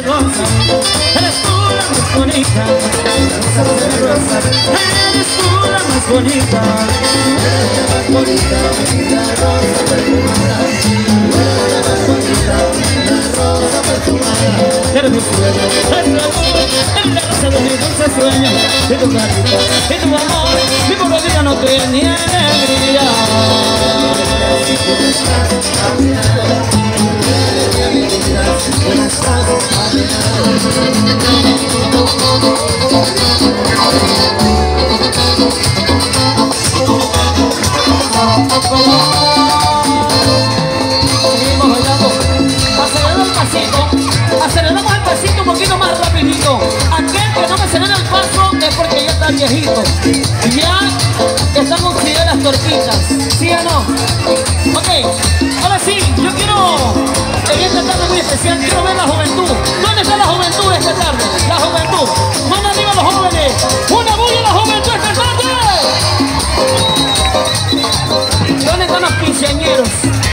rosa, eres más bonita, eres tú más bonita, más bonita, la rosa eres más bonita, eres mi eres la de mi dulce sueño, de tu carita, de tu amor, mi vida no. Viejito. Ya están oxidadas las tortitas. ¿Sí o no? Ok. Ahora sí, yo quiero, en esta tarde muy especial, quiero ver la juventud. Esta